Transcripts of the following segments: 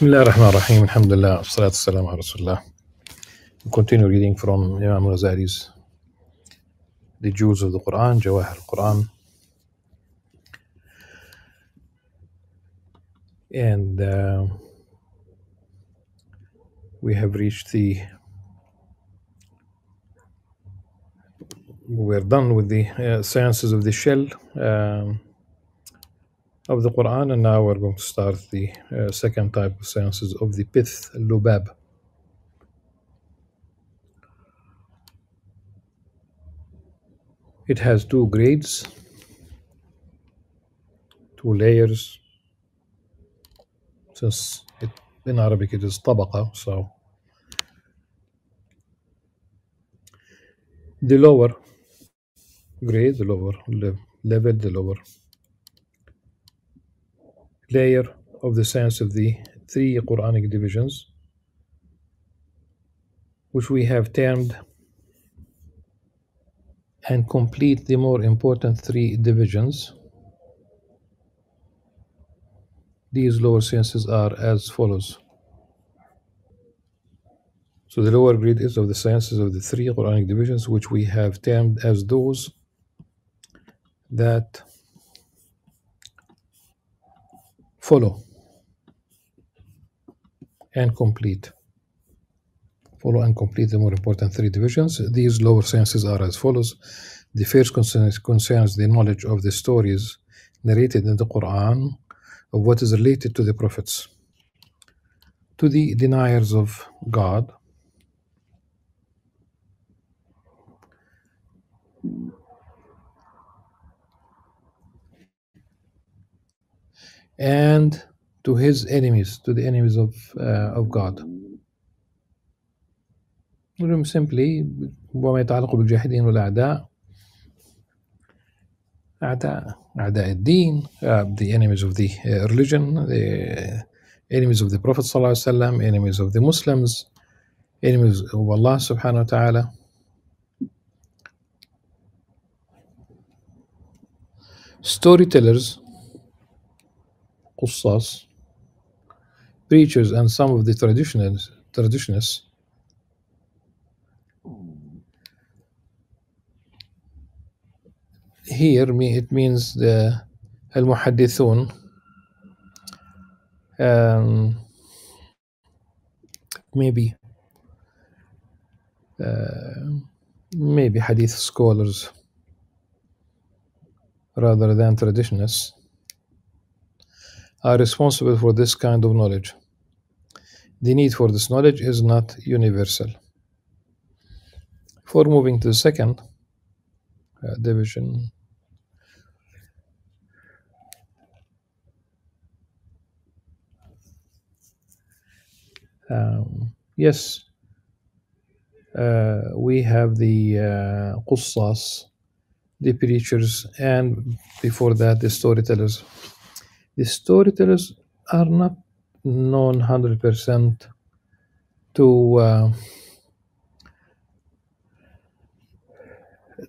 بسم الله الرحمن الرحيم الحمد لله والصلاة والسلام على رسول الله We continue reading from Imam Ghazali's The Jewels of the Quran, Jawahir al-Quran and uh, we have reached the we're done with the uh, sciences of the shell um, of the Quran and now we're going to start the uh, second type of sciences of the pith, lubab. It has two grades, two layers. Since it, in Arabic it is tabaqa, so the lower grade, the lower le- level, the lower layer of the science of the three Quranic divisions, which we have termed and complete the more important three divisions. These lower sciences are as follows. So the lower grade is of the sciences of the three Quranic divisions, which we have termed as those that follow and complete. Follow and complete the more important three divisions. These lower sciences are as follows. The first concerns, concerns the knowledge of the stories narrated in the Quran of what is related to the prophets. To the deniers of God, and to his enemies, to the enemies of uh, of God. نقول simply وما يتعلق بالجاحدين والأعداء أعداء أعداء الدين uh, the enemies of the uh, religion the enemies of the Prophet صلى الله عليه وسلم enemies of the Muslims enemies of Allah سبحانه وتعالى storytellers ustaz, preachers, and some of the traditionalists, traditionists here it means the al-muhaddithun um, maybe uh, maybe hadith scholars rather than traditionalists are responsible for this kind of knowledge. The need for this knowledge is not universal. For moving to the second uh, division, um, yes, uh, we have the uh, the preachers, and before that, the storytellers. The storytellers are not known 100% to uh,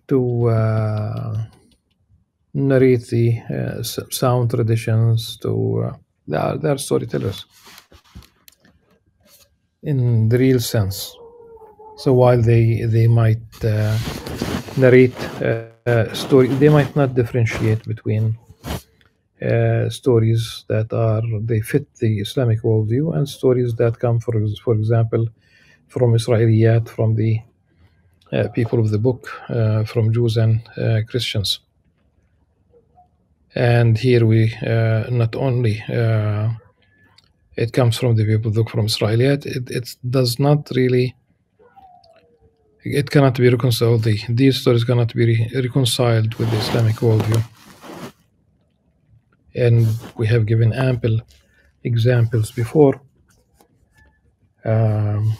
to uh, narrate the uh, sound traditions. To uh, they are they are storytellers in the real sense. So while they they might uh, narrate uh, uh, story, they might not differentiate between uh, stories that are they fit the Islamic worldview and stories that come, for for example, from Israeliyat, from the uh, people of the book, uh, from Jews and uh, Christians. And here we uh, not only uh, it comes from the people of the book from Israeliyat, it, it does not really it cannot be reconciled. The, these stories cannot be re- reconciled with the Islamic worldview. And we have given ample examples before. Um,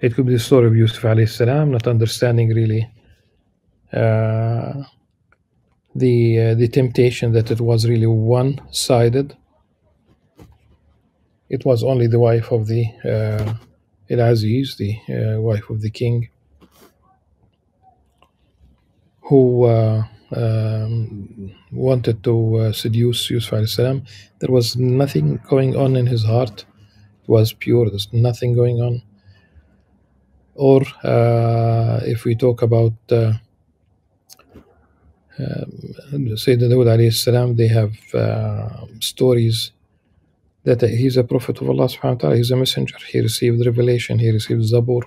it could be the story of Yusuf alayhi salam, not understanding really uh, the uh, the temptation that it was really one sided. It was only the wife of the uh, El Aziz, the uh, wife of the king, who uh, um, wanted to uh, seduce Yusuf salam, there was nothing going on in his heart. It was pure. There's nothing going on. Or uh, if we talk about um, Sayyidina Dawood alayhi salam, they have uh, stories that he's a prophet of Allah subhanahu wa ta'ala, he's a messenger. He received revelation, he received Zabur.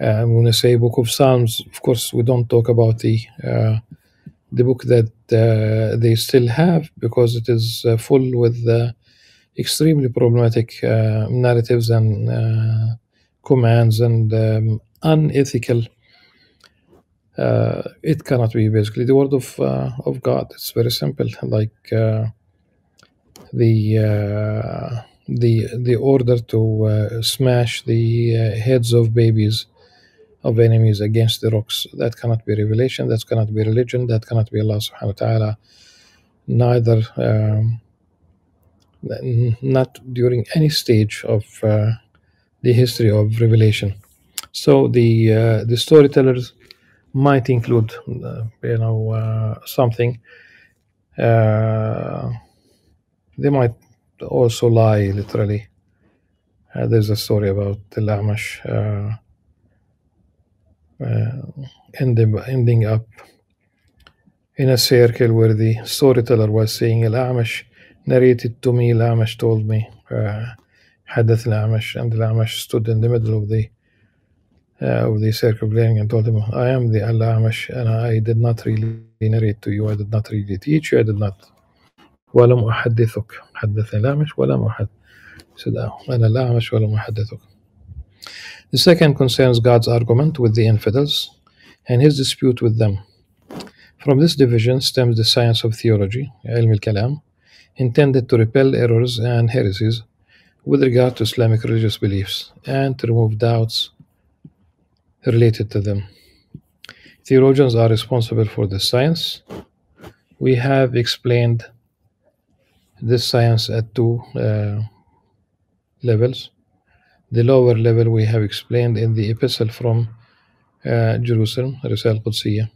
Uh, when I say Book of Psalms, of course, we don't talk about the uh, the book that uh, they still have because it is uh, full with uh, extremely problematic uh, narratives and uh, commands and um, unethical. It cannot be basically the word of of God. It's very simple, like the the the order to smash the heads of babies of enemies against the rocks. That cannot be revelation. That cannot be religion. That cannot be Allah Subhanahu wa Taala. Neither. Um, not during any stage of uh, the history of revelation. So the uh, the storytellers might include, uh, you know, uh, something. Uh, they might also lie literally. Uh, there's a story about the Lamash uh, ending up in a circle where the storyteller was saying "Al-A'mash narrated to me, Al-A'mash told me uh, Al-A'mash.' and الأعمش stood in the middle of the uh, of the circumventing and told him I am the Al-A'mash, and I did not really narrate to you. I did not really teach you. I did not ولم أحدثك حدث الأعمش ولم أحد said أنا الأعمش ولم أحدثك the second concerns God's argument with the infidels and his dispute with them. From this division stems the science of theology, ilm al-kalam, intended to repel errors and heresies with regard to Islamic religious beliefs and to remove doubts related to them. Theologians are responsible for this science. We have explained this science at two uh, levels The lower level we have explained in the epistle from uh, Jerusalem, رسالة القدسية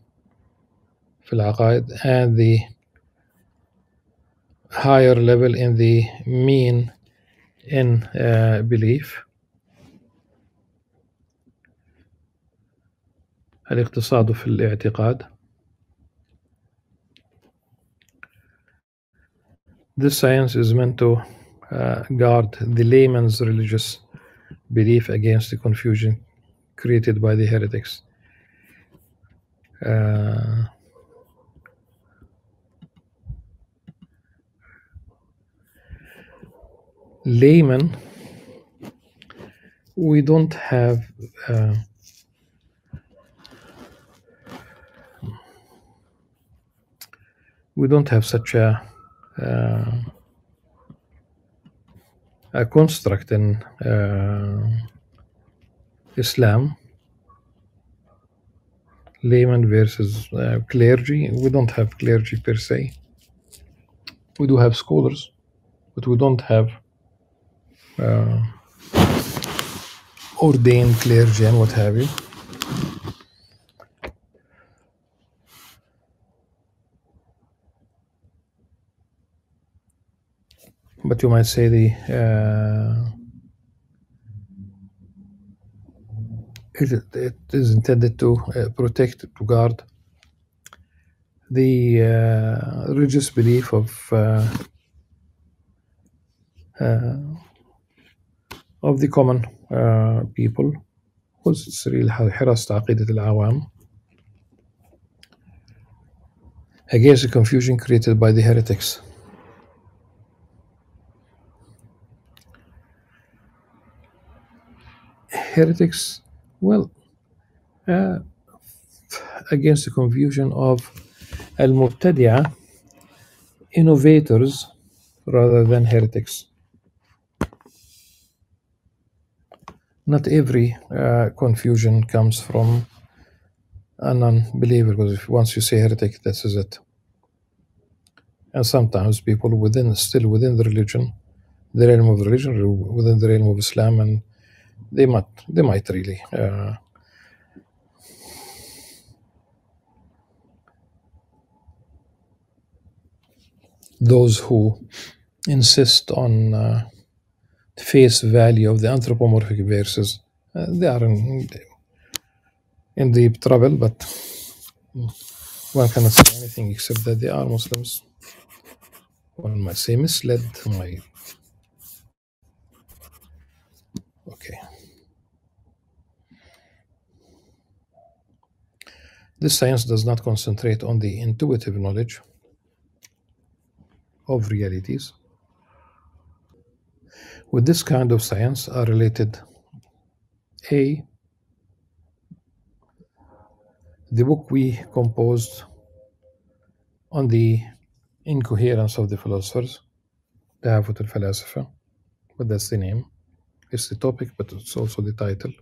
في العقائد, and the higher level in the mean in uh, belief. الاقتصاد في الاعتقاد. This science is meant to uh, guard the layman's religious belief against the confusion created by the heretics. Uh, layman, we don't have uh, we don't have such a uh, a construct in uh, Islam, layman versus uh, clergy. We don't have clergy per se. We do have scholars, but we don't have uh, ordained clergy and what have you. But you might say the uh, it, it is intended to uh, protect, to guard the uh, religious belief of uh, uh, of the common uh, people وتسري حراسة عقيدة العوام against the confusion created by the heretics. Heretics, well, uh, against the confusion of al-mubtadi'a, innovators rather than heretics. Not every uh, confusion comes from a non-believer because if once you say heretic, that is it. And sometimes people within, still within the religion, the realm of religion, within the realm of Islam, and they might they might really. Uh, those who insist on uh, face value of the anthropomorphic verses, uh, they are in, in deep trouble, but one cannot say anything except that they are Muslims. One might say misled, might This science does not concentrate on the intuitive knowledge of realities. With this kind of science are related A. The book we composed on the incoherence of the philosophers, Tahafut al-Falasifa, but that's the name. It's the topic, but it's also the title.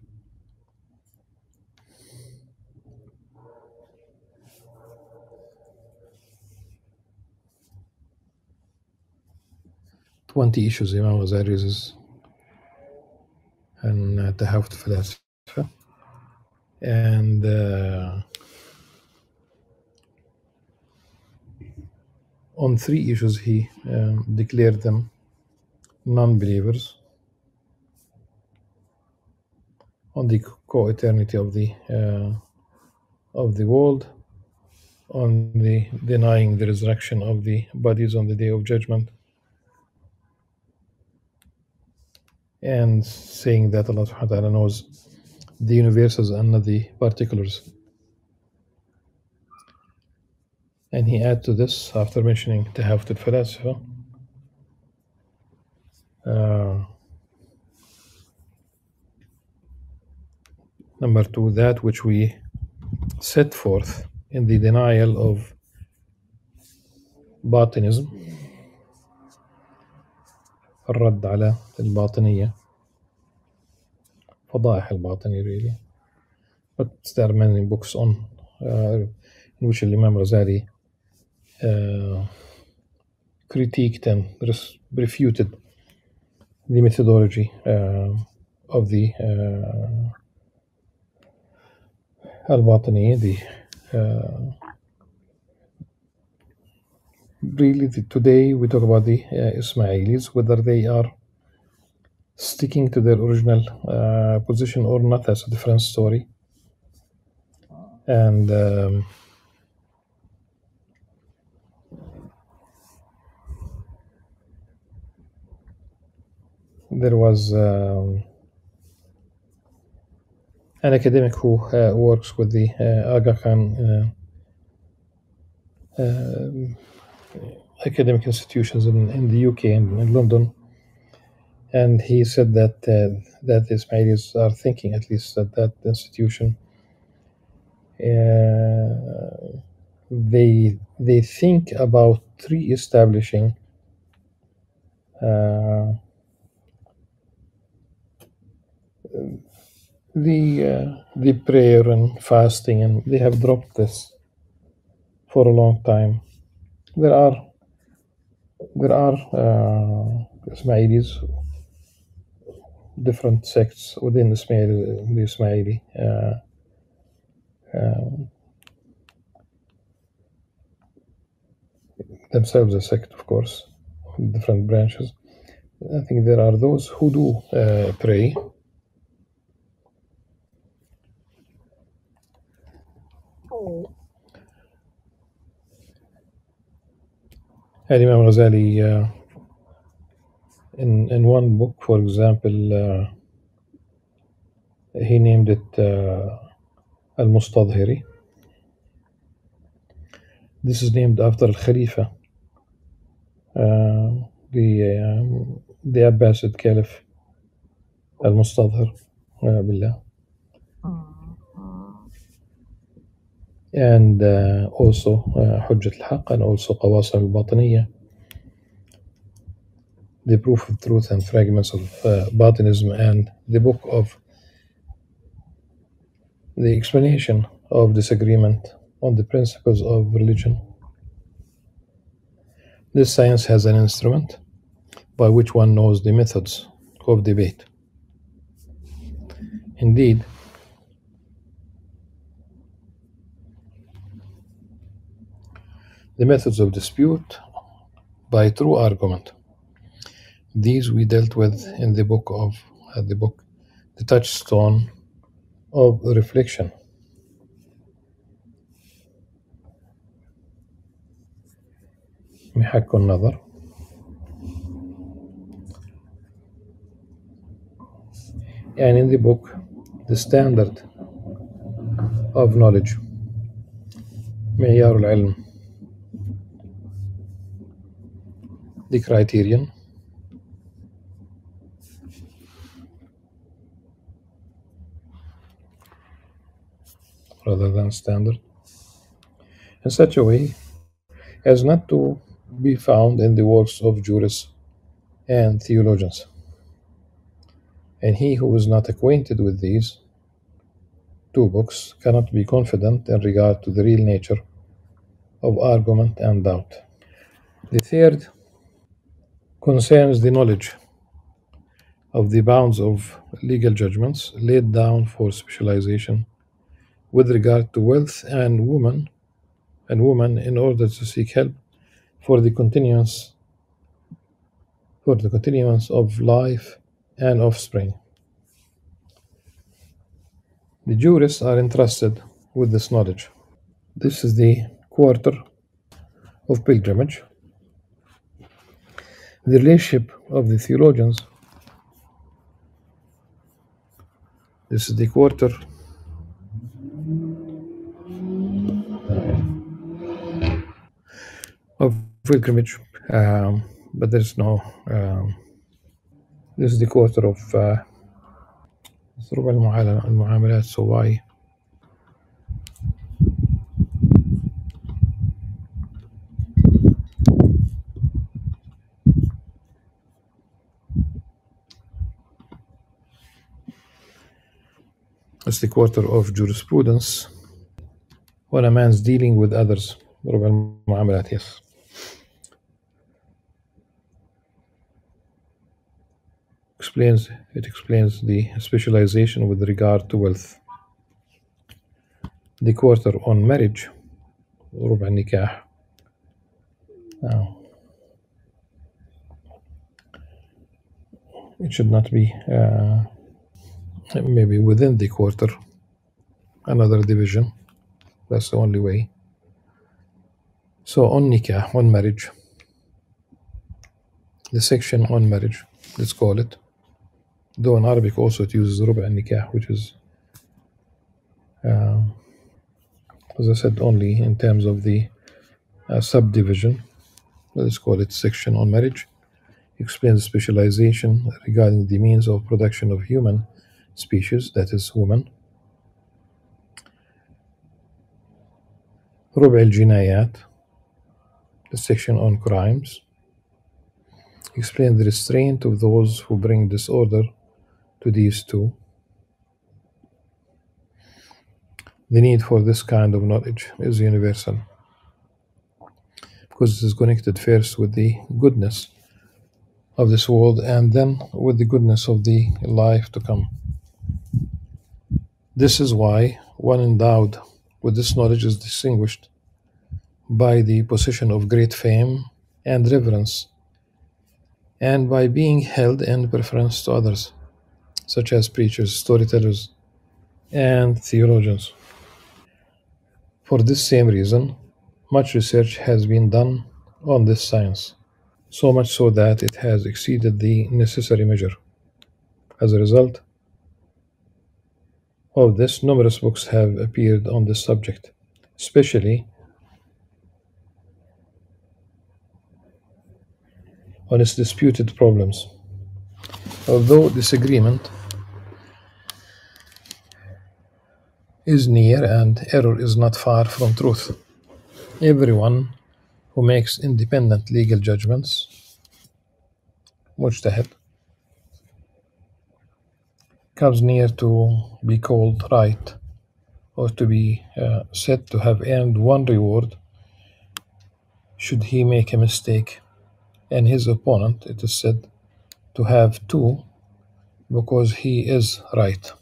20 issues Imam Ghazali raises and uh, تهافت الفلاسفة and uh, on three issues he um, declared them non-believers on the co-eternity of the uh, of the world on the denying the resurrection of the bodies on the day of judgment and saying that Allah subhanahu wa ta'ala knows the universes and the particulars. And he add to this after mentioning Tahafut al-Falasifa uh, number two that which we set forth in the denial of batinism الرد على الباطنية فضائح الباطنية really but there are many books on uh, in which Imam Ghazali uh, critiqued and refuted the methodology uh, of the uh, al-Batini, the uh, really the, today we talk about the uh, Ismailis, whether they are sticking to their original uh, position or not, that's a different story. And um, there was um, an academic who uh, works with the uh, Aga Khan uh, um, academic institutions in, in the UK and in London, and he said that uh, that Ismailis are thinking, at least at that institution, uh, they they think about re-establishing uh, the uh, the prayer and fasting, and they have dropped this for a long time. There are there are uh, Ismailis, different sects within Ismail, the Ismaili. Uh, um, themselves a sect, of course, different branches. I think there are those who do uh, pray. Imam Ghazali, uh, in in one book, for example, uh, he named it uh, Al-Mustadhiri. This is named after Al-Khalifa, uh, the um, the Abbasid Caliph Al-Mustadhir uh, billah. And uh, also uh, Hujjat al-Haq and also Qawasim al-Batiniyya the proof of truth and fragments of uh, and the book of the explanation of disagreement on the principles of religion. This science has an instrument by which one knows the methods of debate. Indeed, the methods of dispute by true argument. These we dealt with in the book of uh, the book, the touchstone of reflection. محك النظر and in the book the standard of knowledge معيار العلم the criterion rather than standard in such a way as not to be found in the works of jurists and theologians. And he who is not acquainted with these two books cannot be confident in regard to the real nature of argument and doubt. The third concerns the knowledge of the bounds of legal judgments laid down for specialization with regard to wealth and woman and woman in order to seek help for the continuance for the continuance of life and offspring. The jurists are entrusted with this knowledge. This is the quarter of pilgrimage The relationship of the theologians. This is the quarter of pilgrimage, um, but there's no. Um, this is the quarter of uh, ربع المعاملات المعاملات so why it's the quarter of jurisprudence when a man's dealing with others ربع المعاملات yes explains it explains the specialization with regard to wealth the quarter on marriage ربع النكاح now it should not be uh, maybe within the quarter another division that's the only way so on nikah on marriage the section on marriage let's call it though in Arabic also it uses ربع النكاح which is uh, as I said only in terms of the uh, subdivision let's call it section on marriage explains specialization regarding the means of production of human species that is woman ربع الجنايات the section on crimes explain the restraint of those who bring disorder to these two. The need for this kind of knowledge is universal because it is connected first with the goodness of this world and then with the goodness of the life to come. This is why one endowed with this knowledge is distinguished by the possession of great fame and reverence, and by being held in preference to others, such as preachers, storytellers, and theologians. For this same reason, much research has been done on this science, so much so that it has exceeded the necessary measure. As a result of this, numerous books have appeared on this subject, especially on its disputed problems. Although disagreement is near and error is not far from truth, everyone who makes independent legal judgments, mujtahid, comes near to be called right or to be uh, said to have earned one reward should he make a mistake, and his opponent, it is said, to have two because he is right.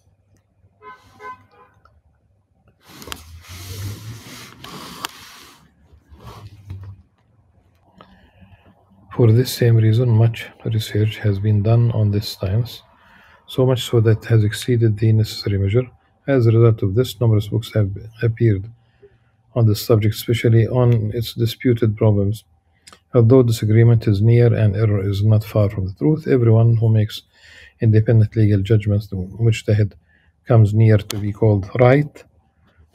For this same reason, much research has been done on this science, so much so that has exceeded the necessary measure. As a result of this, numerous books have appeared on this subject, especially on its disputed problems. Although disagreement is near and error is not far from the truth, everyone who makes independent legal judgments, which the mujtahid, comes near to be called right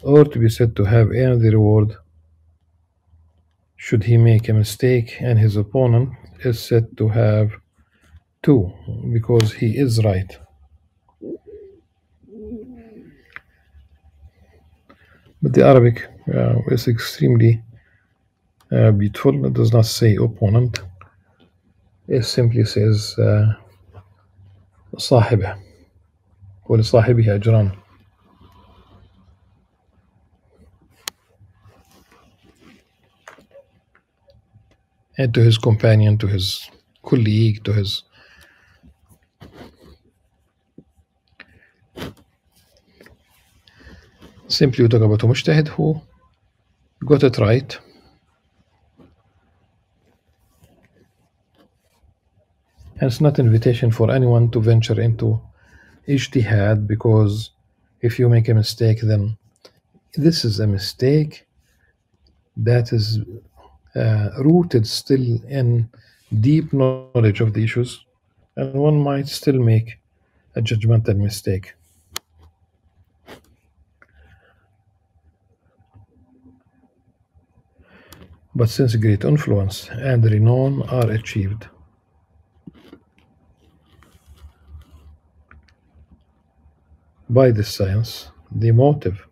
or to be said to have earned the reward should he make a mistake, and his opponent is said to have two because he is right. But the Arabic uh, is extremely uh, beautiful. It does not say opponent. It simply says uh, صاحبه ولصاحبه أجران. And to his companion, to his colleague, to his simply we talk about a mujtahid who got it right And it's not invitation for anyone to venture into ijtihad because if you make a mistake, then this is a mistake that is uh, rooted still in deep knowledge of the issues, and one might still make a judgmental mistake. But since great influence and renown are achieved by this science, the motive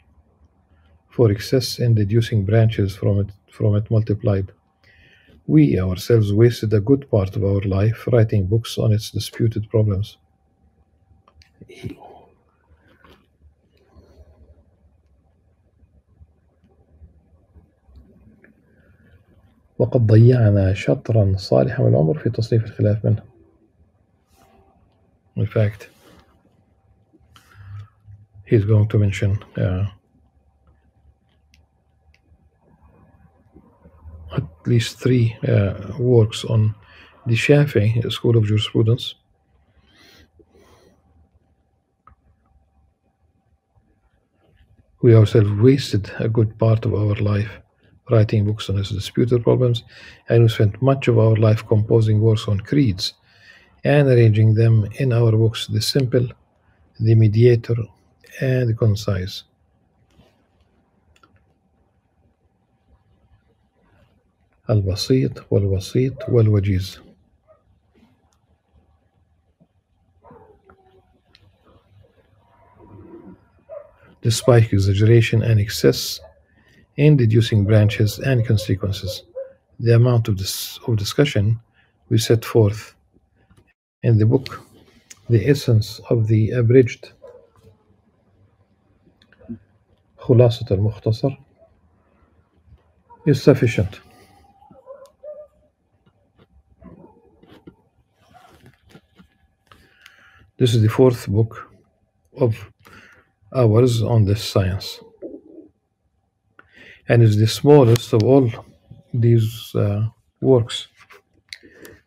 for excess in deducing branches from it, from it multiplied. We ourselves wasted a good part of our life writing books on its disputed problems. وقد ضيعنا شطرا صالحا من العمر في تصنيف الخلاف منه. In fact, he's going to mention uh, at least three uh, works on the Shafi'i school of jurisprudence. We ourselves wasted a good part of our life writing books on his disputed problems, and we spent much of our life composing works on creeds and arranging them in our books the simple, the mediator, and the concise. البسيط والوسيط والوجيز despite exaggeration and excess in deducing branches and consequences. The amount of, this, of discussion we set forth in the book, the essence of the abridged خلاصة المختصر is sufficient. This is the fourth book of ours on this science. And is the smallest of all these uh, works.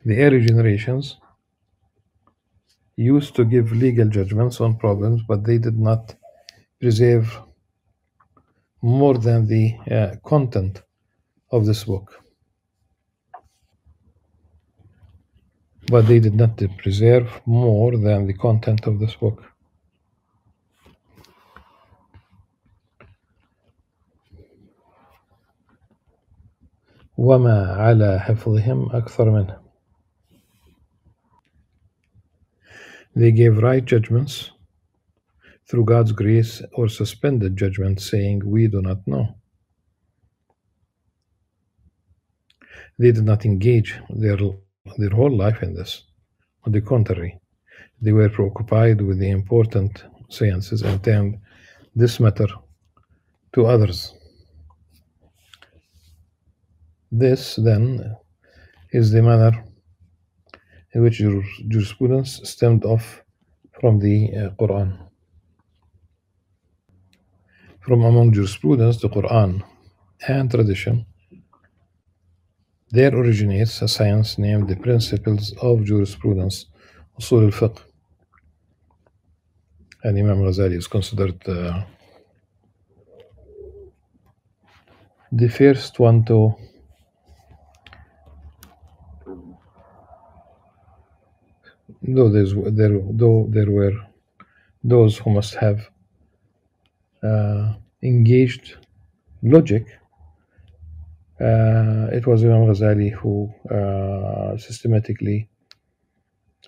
The early generations used to give legal judgments on problems, but they did not preserve more than the uh, content of this book. But they did not preserve more than the content of this book. وما على حفظهم أكثر منه. They gave right judgments through God's grace or suspended judgment, saying, We do not know. They did not engage their, their whole life in this. On the contrary, they were preoccupied with the important sciences and turned this matter to others. This, then, is the manner in which your jurisprudence stemmed off from the uh, Quran. From among jurisprudence, the Quran and tradition, there originates a science named the Principles of Jurisprudence, Usul al-Fiqh. And Imam Ghazali is considered uh, the first one to though, there, though there were those who must have uh, engaged logic, uh, it was Imam Ghazali who uh, systematically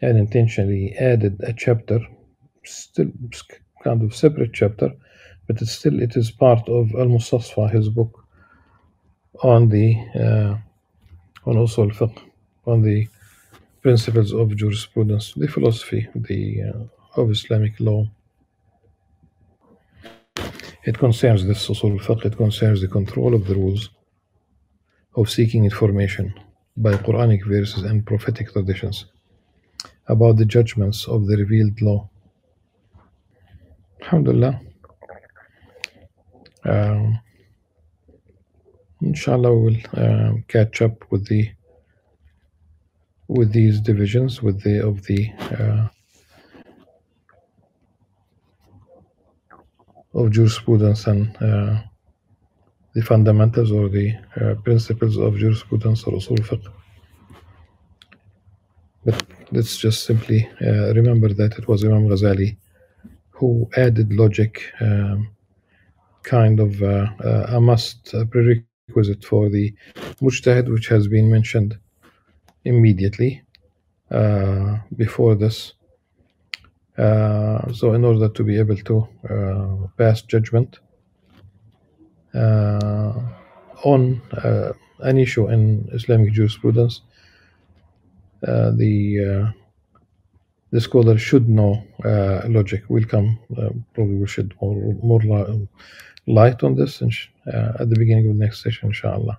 and intentionally added a chapter, still kind of separate chapter, but it's still it is part of Al Mustasfa, his book on the uh, on usul fiqh, on the principles of jurisprudence, the philosophy, the uh, of Islamic law. It concerns the usul fiqh. It concerns the control of the rules of seeking information by Quranic verses and prophetic traditions about the judgments of the revealed law. Alhamdulillah. Um, inshallah, we will uh, catch up with the with these divisions, with the of the uh, of jurisprudence and uh, the fundamentals or the uh, principles of jurisprudence or usul fiqh. But let's just simply uh, remember that it was Imam Ghazali who added logic, um, kind of uh, uh, a must prerequisite for the mujtahid, which has been mentioned immediately uh, before this. Uh, so, in order to be able to uh, pass judgment uh, on uh, an issue in Islamic jurisprudence, uh, the the scholar should know logic. We'll come probably we should more more light on this at the beginning of the next session, inshallah.